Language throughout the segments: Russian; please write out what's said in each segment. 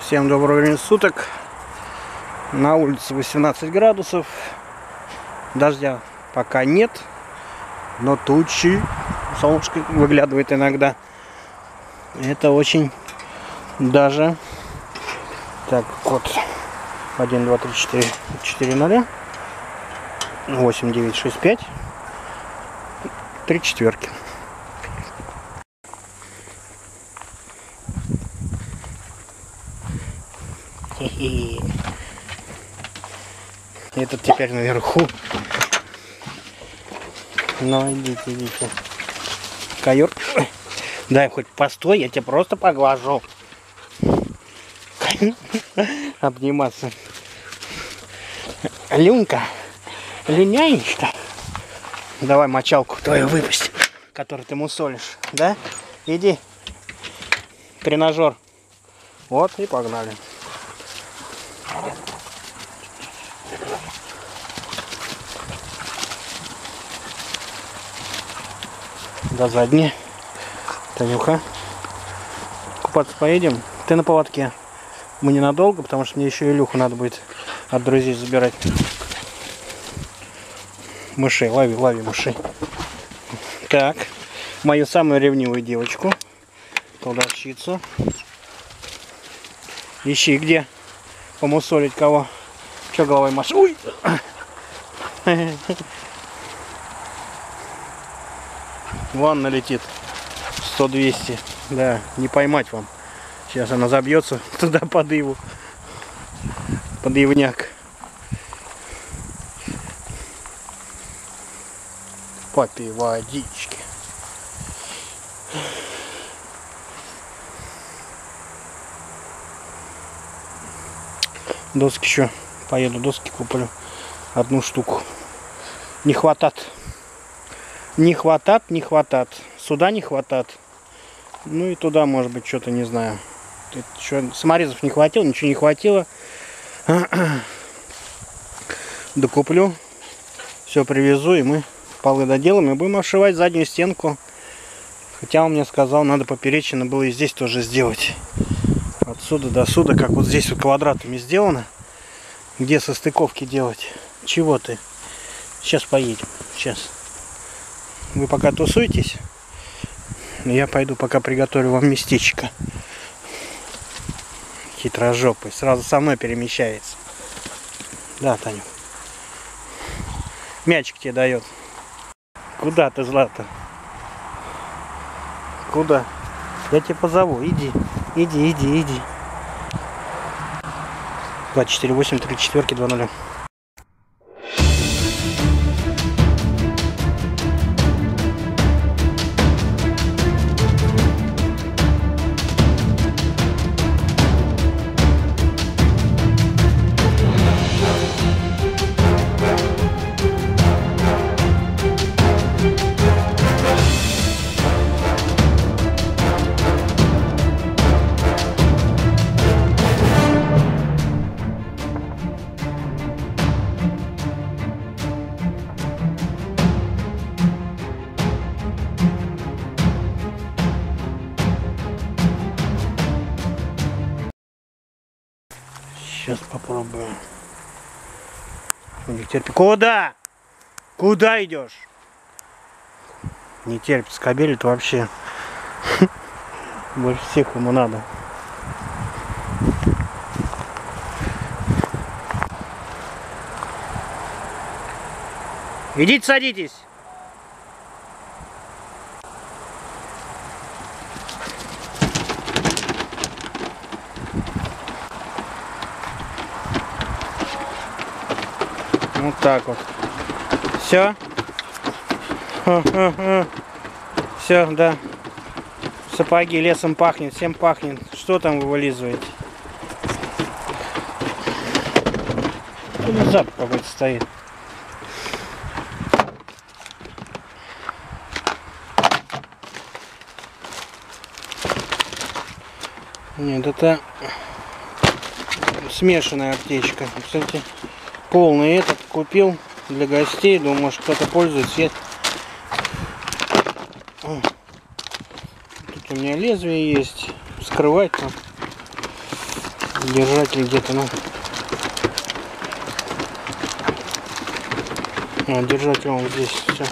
Всем доброго времени суток. На улице 18 градусов. Дождя пока нет, но тучи, солнышко выглядывает иногда. Это очень даже... Так, код 1, 2, 3, 4, 4 0. 8, 9, 6, 5. Три четверки. Хе-хе. Этот теперь наверху. Ну, идите, идите. Каюр. Дай хоть постой, я тебя просто поглажу. Обниматься. Люнька. Люняешь-то. Давай мочалку твою выпусти, которую ты мусолишь. Да? Иди. Тренажер. Вот и погнали. До задней. Танюха. Купаться поедем. Ты на поводке. Мы ненадолго, потому что мне еще Илюху надо будет от друзей забирать. Мышей, лови, лови мышей. Так, мою самую ревнивую девочку, продавщицу. Ищи где помусолить кого. Че головой маш? Ой! Вон налетит. 100-200. Да, не поймать вам. Сейчас она забьется туда под иву. Под ивняк. Попей водички. Доски еще. Поеду доски куплю. Одну штуку. Не хватает. Не хватает, не хватает. Сюда не хватает. Ну и туда, может быть, что-то не знаю. Что, саморезов не хватило, ничего не хватило. Докуплю. Все привезу, и мы полы доделаем. И будем обшивать заднюю стенку. Хотя он мне сказал, надо поперечина было и здесь тоже сделать. Отсюда до сюда, как вот здесь вот квадратами сделано. Где состыковки делать. Чего ты? Сейчас поедем. Сейчас. Вы пока тусуйтесь. Я пойду пока приготовлю вам местечко. Хитрожопый. Сразу со мной перемещается. Да, Таню. Мячик тебе дает. Куда ты, Злата? Куда? Я тебя позову. Иди. Иди, иди, иди. 24, 8, 3, 4, 2, 0. Терпи. Куда? Куда идешь? Не терпит. Скобелит вообще. Больше всех ему надо. Идите садитесь. Так вот. Все. Все, да. Сапоги лесом пахнет, всем пахнет. Что там вы вылизываете? Запах какой-то стоит. Нет, это смешанная аптечка. Кстати, полный этот купил для гостей. Думаю, может кто-то пользуется. Тут у меня лезвие есть. Скрывать там. Держатель где-то, ну. А, держатель он здесь, все.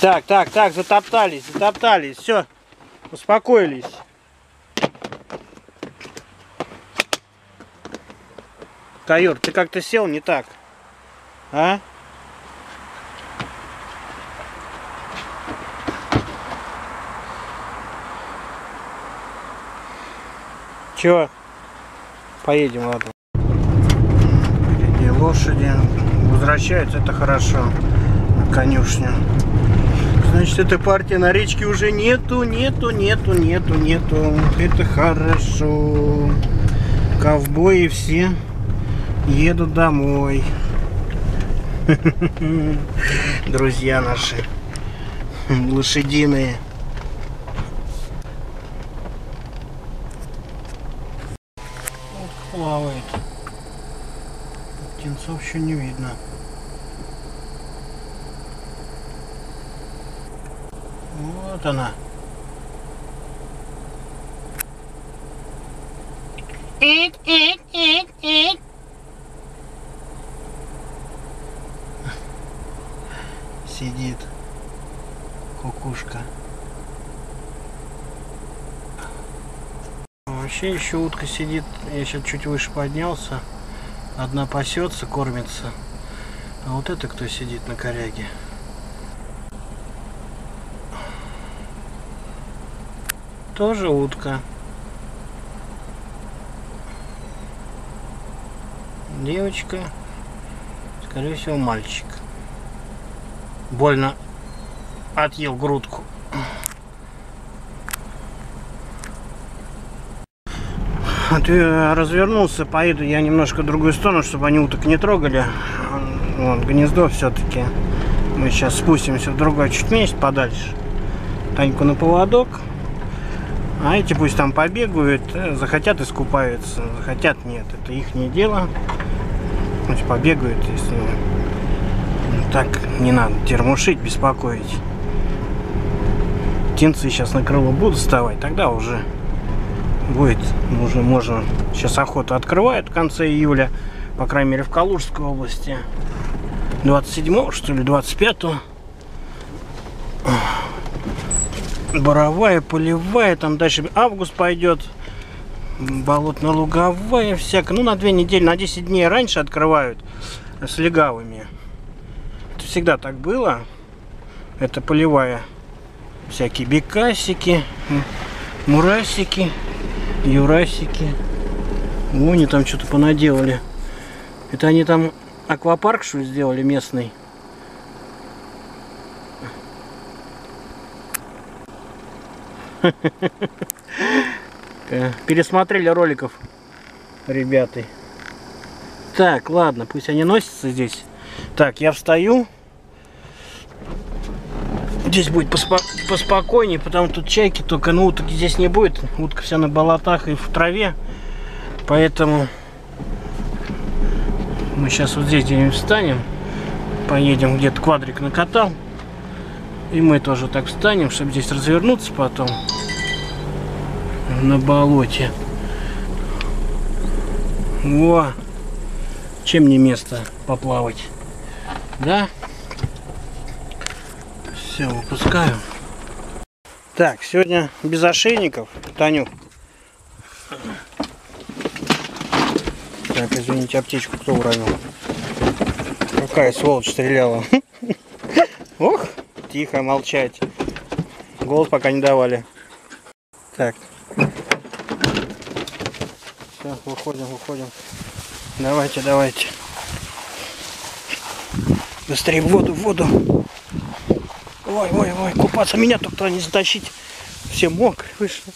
Так, так, так, затоптались, затоптались, все, успокоились. Каюр, ты как-то сел не так, а? Чего? Поедем, ладно. Впереди лошади. Возвращаются, это хорошо. На конюшню. Значит, этой партии на речке уже нету, нету, нету, нету, нету. Это хорошо. Ковбои все едут домой. Друзья наши. Лошадиные. плавает. Птенцов еще не видно. Вот она. Ик, ик, ик, ик. Сидит кукушка. Вообще еще утка сидит, я сейчас чуть выше поднялся. Одна пасется, кормится. А вот это кто сидит на коряге? Тоже утка. Девочка. Скорее всего, мальчик. Больно отъел грудку. ты развернулся, поеду я немножко в другую сторону, чтобы они уток не трогали. Вот, гнездо все-таки. Мы сейчас спустимся в другой чуть меньше, подальше. Таньку на поводок. А эти пусть там побегают, э, захотят искупаются, захотят нет, это их не дело. Пусть побегают, если не надо термушить, беспокоить. Птенцы сейчас на крыло будут вставать, тогда уже будет уже можно сейчас охоту открывают в конце июля по крайней мере в Калужской области. 27 что ли 25 боровая полевая там дальше август пойдет. Болотно-луговая всякая. Ну на две недели на 10 дней раньше открывают с легавыми всегда так было это полевая всякие бекасики мурасики Юрасики. О, они там что-то понаделали. Это они там аквапарк что ли сделали местный? Пересмотрели роликов, ребята. Так, ладно, пусть они носятся здесь. Так, я встаю. Здесь будет поспо поспокойнее, потому что тут чайки только, ну уток здесь не будет. Утка вся на болотах и в траве. Поэтому мы сейчас вот здесь где-нибудь встанем. Поедем где-то квадрик накатал. И мы тоже так встанем, чтобы здесь развернуться потом на болоте. Во! Чем не место поплавать? Да? Все, выпускаю. Так, сегодня без ошейников. Таню. Так, извините, аптечку кто уронил? Какая сволочь стреляла. Ох, тихо, молчать. Голос пока не давали. Так. Все, выходим, выходим. Давайте, давайте. Быстрее в воду, в воду. Ой, ой, ой, купаться меня только туда не затащить. Все мокрые вышли.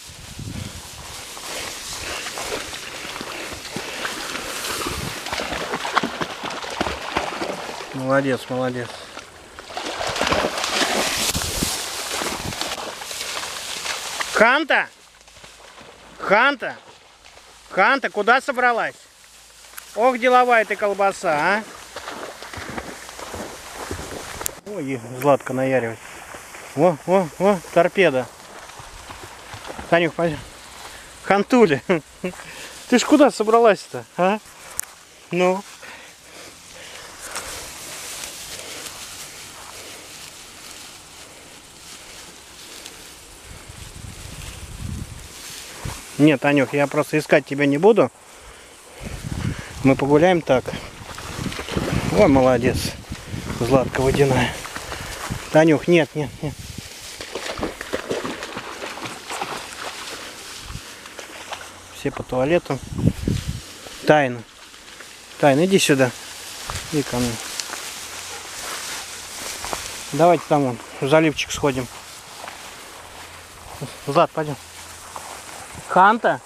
Молодец, молодец. Ханта? Ханта? Ханта, куда собралась? Ох, деловая ты колбаса, а? Ой, Златка наяривает. О, о, о, торпеда. Танюх, пойдем. Хантули. Ты ж куда собралась-то, а? Ну? Нет, Анюх, я просто искать тебя не буду. Мы погуляем так. Ой, молодец. Златка водяная. Танюх, нет, нет, нет. Все по туалету. Тайна. Тайна, иди сюда. Иди ко мне. Давайте там вон, в заливчик сходим. Злат, пойдем. Ханта?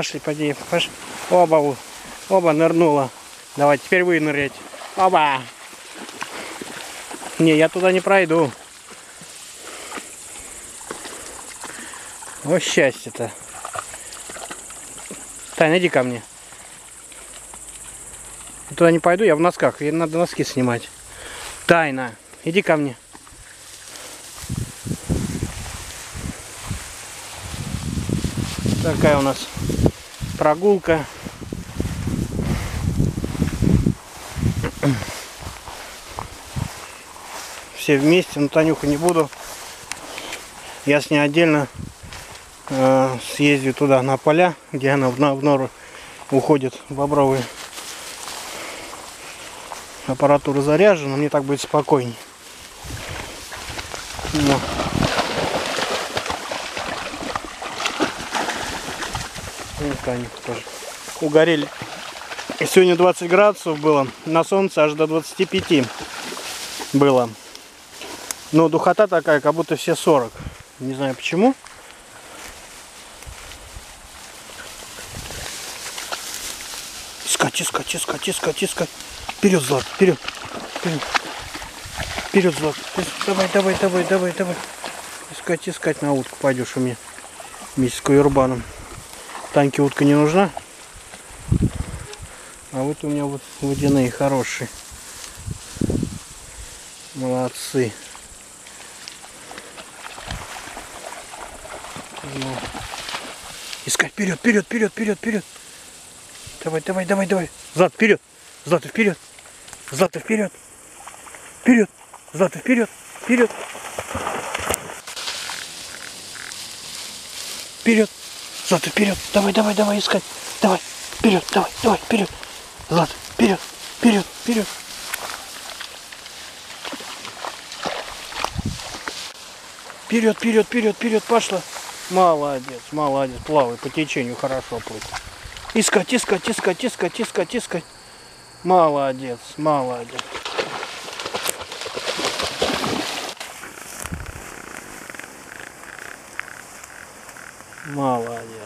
Пошли, пойди, пошли. Оба, оба нырнула. Давай, теперь вы нырять. Оба. Не, я туда не пройду. О, счастье-то. Тань, иди ко мне. Я туда не пойду, я в носках. Ей надо носки снимать. Тайна, иди ко мне. Такая у нас прогулка. Все вместе, но Танюху не буду. Я с ней отдельно э, съездил туда на поля, где она в, в нору уходит бобровые. Аппаратура заряжена, мне так будет спокойней. Но. Ну, коньки тоже. Угорели. Сегодня 20 градусов было, на солнце аж до 25 было. Но духота такая, как будто все 40. Не знаю почему. Искать, искать, искать, искать, искать. Вперед, Злат, вперед. Вперед, вперед Злат. Давай, давай, давай, давай, давай. Искать, искать на утку пойдешь у меня. Вместе с каюрбаном. Танке утка не нужна. А вот у меня вот водяные хорошие. Молодцы. Ну. Искать вперед, вперед, вперед, вперед, вперед. Давай, давай, давай, давай. Зад, вперед. Злата, вперед. Злата, вперед. Вперед. Злата, вперед. Вперед. Вперед. Злата, вперед. Давай, давай, давай искать. Давай. Вперед, давай, давай, вперед. Злата, вперед, вперед, вперед. Вперед, вперед, вперед, вперед, пошла. Молодец, молодец, плавай по течению, хорошо плыть. Искать, искать, искать, искать, искать, искать. Молодец, молодец. Молодец.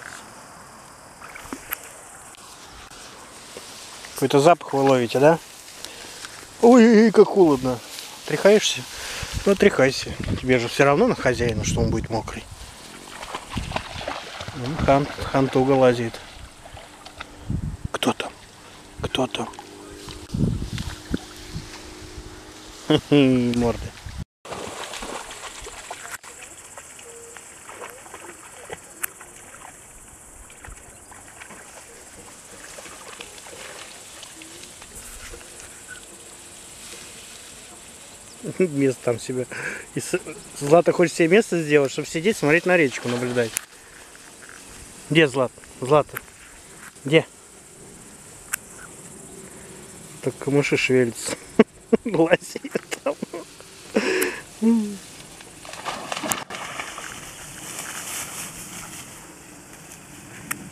Какой-то запах вы ловите, да? Ой, как холодно. Тряхаешься? Ну, тряхайся. Тебе же все равно на хозяина, что он будет мокрый. Хан, хантуга лазит. Кто там? Кто там? Морды. место там себе. И Злата хочет себе место сделать, чтобы сидеть, смотреть на речку, наблюдать. Где Злат? Злата? Где? Так камыши шевелятся. Лазит там.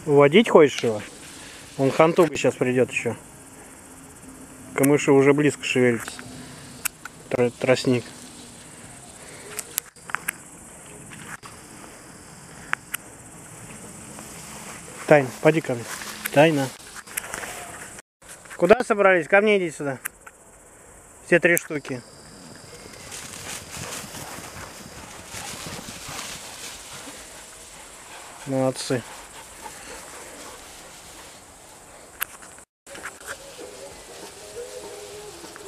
Водить хочешь его? Он хантуга сейчас придет еще. Камыши уже близко шевелятся. Тростник. Тайна, поди ко мне. Тайна. Куда собрались? Ко мне иди сюда. Все три штуки. Молодцы.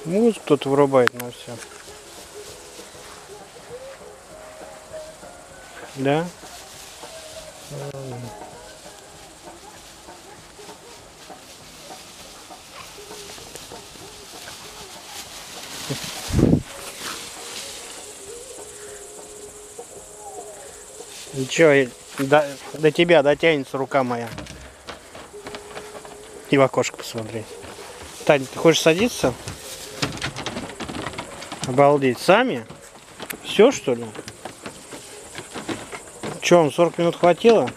Музыку кто-то вырубает на все. Да? Ничего, до, до тебя дотянется рука моя. И в окошко посмотреть. Таня, ты хочешь садиться? Обалдеть. Сами? Все что ли? Че, вам 40 минут хватило?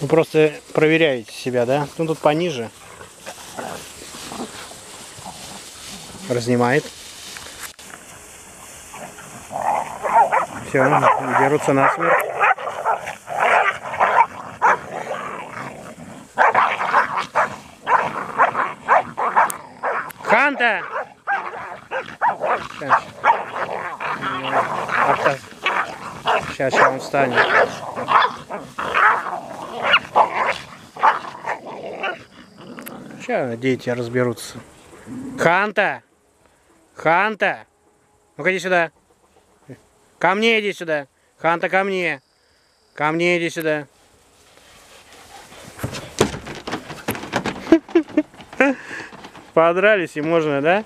Вы просто проверяете себя, да? Ну тут пониже. Разнимает. Все, дерутся на Ханта! Сейчас. Сейчас, сейчас он встанет. Сейчас дети разберутся. Ханта! Ханта! Ну-ка иди сюда. Ко мне иди сюда. Ханта, ко мне. Ко мне иди сюда. Подрались и можно, да?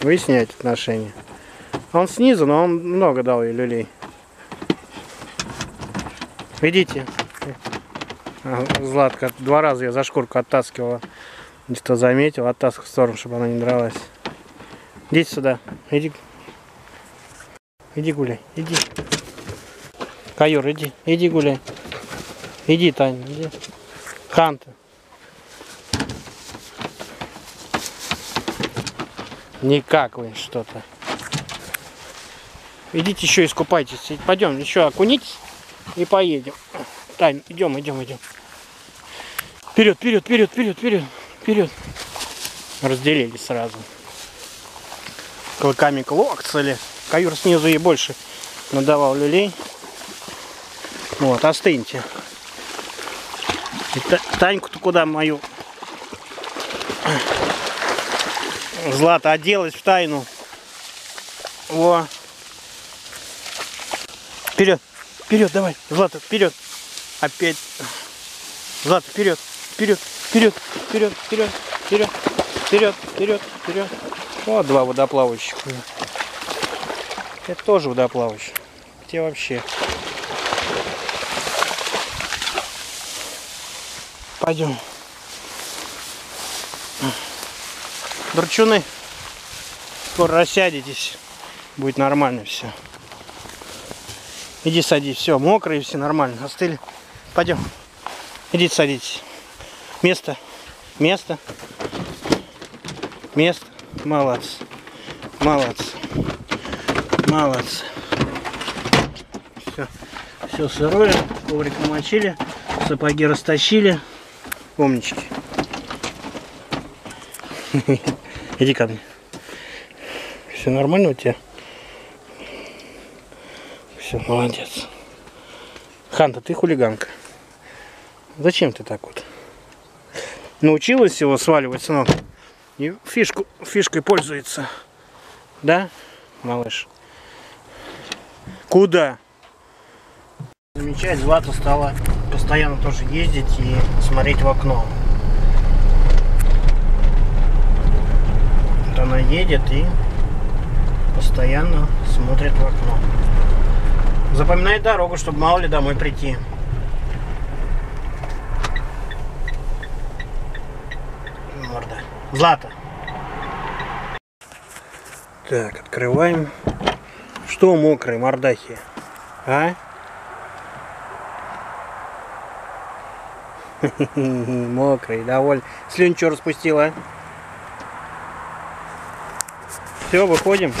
Выяснять отношения. Он снизу, но он много дал ей люлей. Идите. Златка два раза я за шкурку оттаскивала. Что заметил, оттаскивал в сторону, чтобы она не дралась. Идите сюда. Иди. Иди гуляй. Иди. Кайор, иди. Иди гуляй. Иди, Таня, иди. Ханта. Никак вы что-то. Идите еще искупайтесь. Пойдем, еще окунитесь и поедем. Тань, идем, идем, идем. Вперед, вперед, вперед, вперед, вперед, вперед. Разделились сразу. Клыками клокцали. Каюр снизу ей больше надавал люлей. Вот, остыньте. Таньку-то куда мою? Злата оделась в тайну. Во. Вперед, вперед, давай, Злата, вперед. Опять. Злата, вперед, вперед, вперед, вперед, вперед, вперед, вперед, вперед, вперед. Вот два водоплавающих. Это тоже водоплавающие. Те вообще. Пойдем. Дурчуны, скоро рассядетесь. Будет нормально все. Иди садись. Все, мокрые все нормально. Остыли. Пойдем. Идите садитесь. Место. Место. Место. Молодцы. Молодцы. Молодцы. Все. Все сырое. Коврик намочили. Сапоги растащили. Умнички. Иди ко мне. Все нормально у тебя? Все, молодец. Ханта, ты хулиганка. Зачем ты так вот? Научилась его сваливать, сынок? И фишку, фишкой пользуется. Да, малыш? Куда? Замечать, Злата стала постоянно тоже ездить и смотреть в окно. Она едет и постоянно смотрит в окно. Запоминает дорогу, чтобы мало ли домой прийти. Морда. Злата. Так, открываем. Что мокрый, мордахи? А? Мокрый, довольно. Слюнь что распустила? Все, выходим.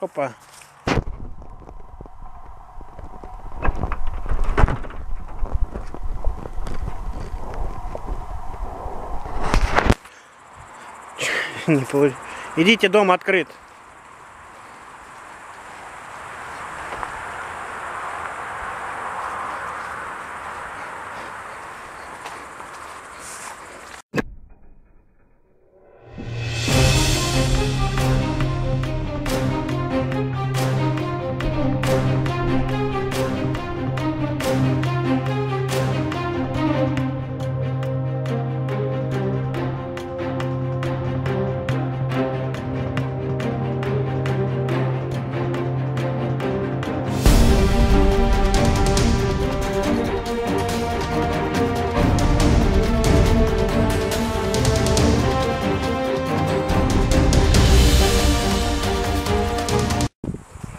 Опа. Не получ... Идите, дом открыт.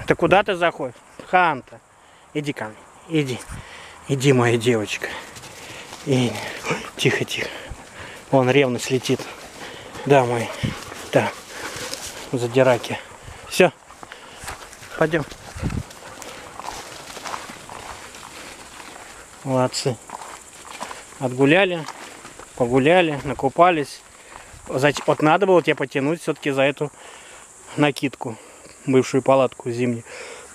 Ты куда ты заходишь? Ханта. Иди ко мне. Иди. Иди, моя девочка. И... Тихо, тихо. Вон ревность летит. Да, мой. Да. Задираки. Все. Пойдем. Молодцы. Отгуляли, погуляли, накупались. Вот надо было тебе потянуть все-таки за эту накидку, бывшую палатку зимнюю,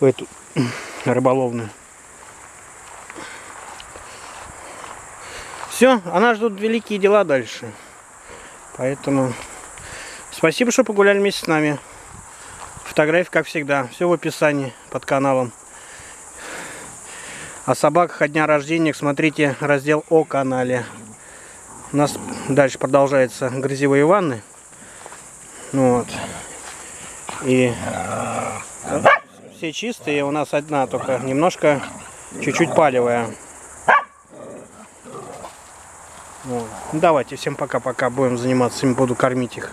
в эту рыболовную. Все, она ждут великие дела дальше. Поэтому спасибо, что погуляли вместе с нами. Фотографии, как всегда, все в описании под каналом. О собаках от дня рождения смотрите раздел о канале. У нас дальше продолжаются грязевые ванны. Ну Вот. И все чистые, у нас одна только немножко чуть-чуть палевая. Вот. Ну, Давайте, всем пока-пока. Будем заниматься, им буду кормить их.